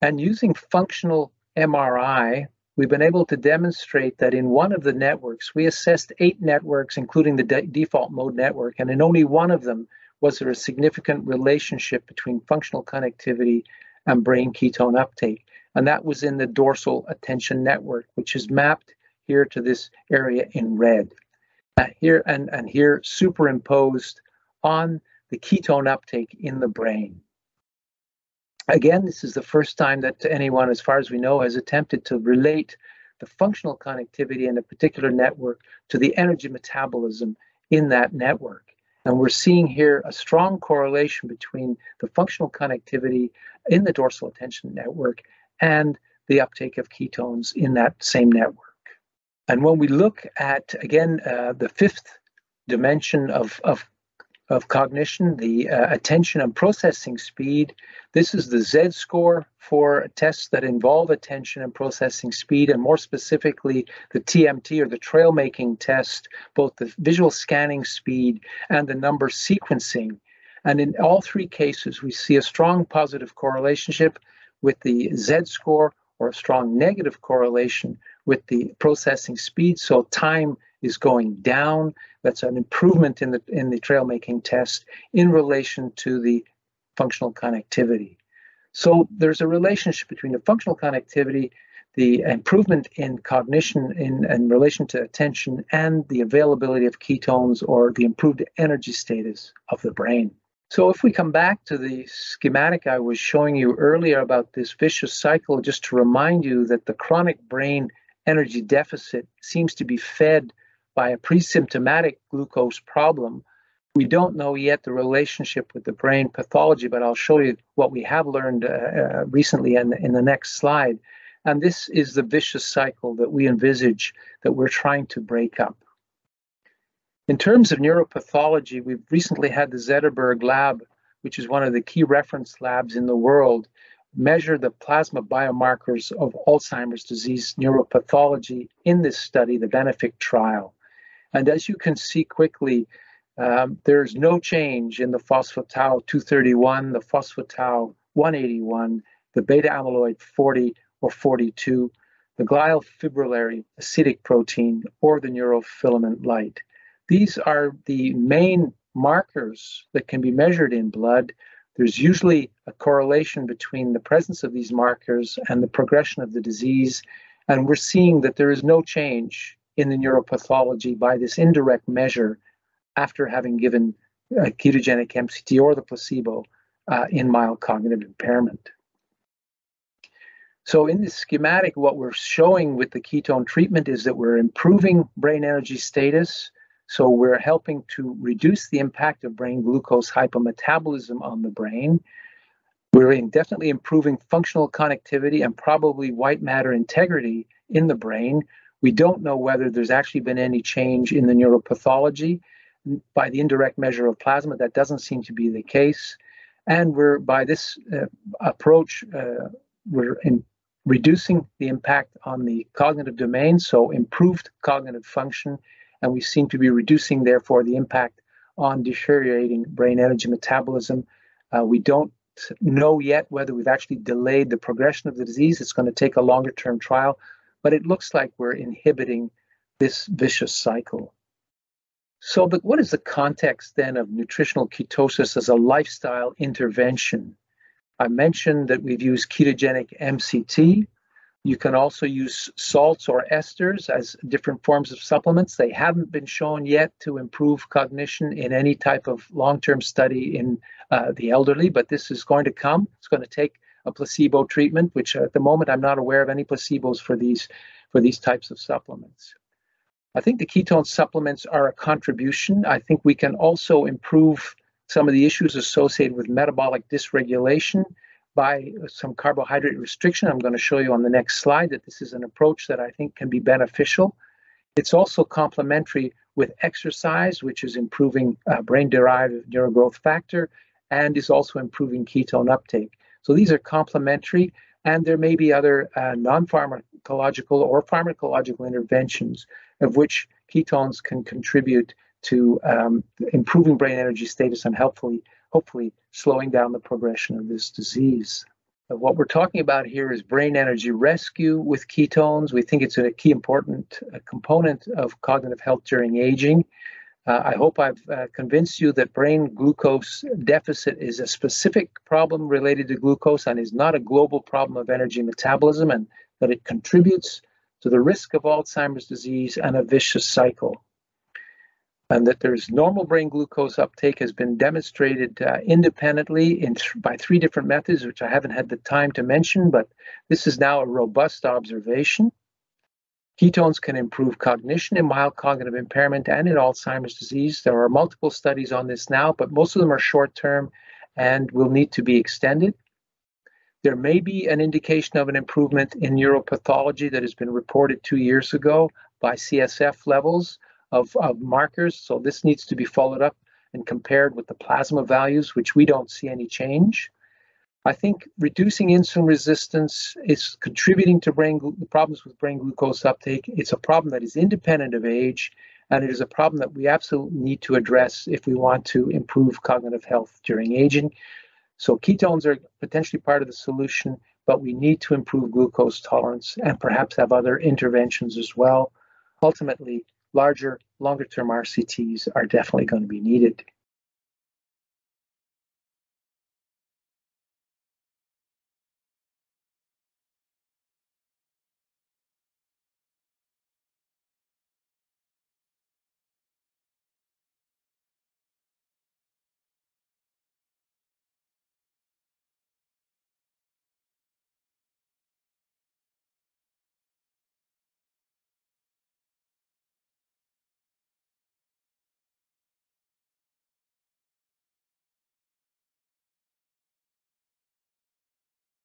And using functional MRI, we've been able to demonstrate that in one of the networks, we assessed eight networks, including the de default mode network, and in only one of them was there a significant relationship between functional connectivity and brain ketone uptake. And that was in the dorsal attention network, which is mapped here to this area in red. Uh, here and, and here superimposed on the ketone uptake in the brain. Again, this is the first time that anyone, as far as we know, has attempted to relate the functional connectivity in a particular network to the energy metabolism in that network. And we're seeing here a strong correlation between the functional connectivity in the dorsal attention network and the uptake of ketones in that same network. And when we look at, again, uh, the fifth dimension of, of of cognition, the uh, attention and processing speed. This is the Z score for tests that involve attention and processing speed, and more specifically, the TMT or the trail making test, both the visual scanning speed and the number sequencing. And in all three cases, we see a strong positive correlation with the Z score or a strong negative correlation with the processing speed. So time is going down. That's an improvement in the in the trail making test in relation to the functional connectivity. So there's a relationship between the functional connectivity, the improvement in cognition in, in relation to attention, and the availability of ketones or the improved energy status of the brain. So if we come back to the schematic I was showing you earlier about this vicious cycle, just to remind you that the chronic brain energy deficit seems to be fed by a pre-symptomatic glucose problem. We don't know yet the relationship with the brain pathology, but I'll show you what we have learned uh, uh, recently in, in the next slide. And this is the vicious cycle that we envisage that we're trying to break up. In terms of neuropathology, we've recently had the Zetterberg lab, which is one of the key reference labs in the world, measure the plasma biomarkers of Alzheimer's disease neuropathology in this study, the BENEFIC trial. And as you can see quickly, um, there's no change in the phospho-tau 231, the phospho-tau 181, the beta amyloid 40 or 42, the glial fibrillary acidic protein, or the neurofilament light. These are the main markers that can be measured in blood. There's usually a correlation between the presence of these markers and the progression of the disease. And we're seeing that there is no change in the neuropathology by this indirect measure after having given a ketogenic MCT or the placebo uh, in mild cognitive impairment. So in this schematic, what we're showing with the ketone treatment is that we're improving brain energy status. So we're helping to reduce the impact of brain glucose hypometabolism on the brain. We're definitely improving functional connectivity and probably white matter integrity in the brain, we don't know whether there's actually been any change in the neuropathology by the indirect measure of plasma. That doesn't seem to be the case. And we're by this uh, approach, uh, we're in reducing the impact on the cognitive domain, so improved cognitive function, and we seem to be reducing, therefore, the impact on deteriorating brain energy metabolism. Uh, we don't know yet whether we've actually delayed the progression of the disease. It's going to take a longer term trial, but it looks like we're inhibiting this vicious cycle. So, the, what is the context then of nutritional ketosis as a lifestyle intervention? I mentioned that we've used ketogenic MCT. You can also use salts or esters as different forms of supplements. They haven't been shown yet to improve cognition in any type of long term study in uh, the elderly, but this is going to come. It's going to take a placebo treatment, which at the moment I'm not aware of any placebos for these for these types of supplements. I think the ketone supplements are a contribution. I think we can also improve some of the issues associated with metabolic dysregulation by some carbohydrate restriction. I'm going to show you on the next slide that this is an approach that I think can be beneficial. It's also complementary with exercise, which is improving uh, brain derived neurogrowth factor and is also improving ketone uptake. So these are complementary, and there may be other uh, non pharmacological or pharmacological interventions of which ketones can contribute to um, improving brain energy status and helpfully, hopefully slowing down the progression of this disease. what we're talking about here is brain energy rescue with ketones. We think it's a key important uh, component of cognitive health during aging. Uh, I hope I've uh, convinced you that brain glucose deficit is a specific problem related to glucose and is not a global problem of energy metabolism, and that it contributes to the risk of Alzheimer's disease and a vicious cycle and that there's normal brain glucose uptake has been demonstrated uh, independently in th- by three different methods, which I haven't had the time to mention, but this is now a robust observation. Ketones can improve cognition in mild cognitive impairment and in Alzheimer's disease. There are multiple studies on this now, but most of them are short term and will need to be extended. There may be an indication of an improvement in neuropathology that has been reported two years ago by CSF levels of, of markers. So this needs to be followed up and compared with the plasma values, which we don't see any change. I think reducing insulin resistance is contributing to brain problems with brain glucose uptake. It's a problem that is independent of age, and it is a problem that we absolutely need to address if we want to improve cognitive health during aging. So ketones are potentially part of the solution, but we need to improve glucose tolerance and perhaps have other interventions as well. Ultimately, larger, longer term RCTs are definitely going to be needed.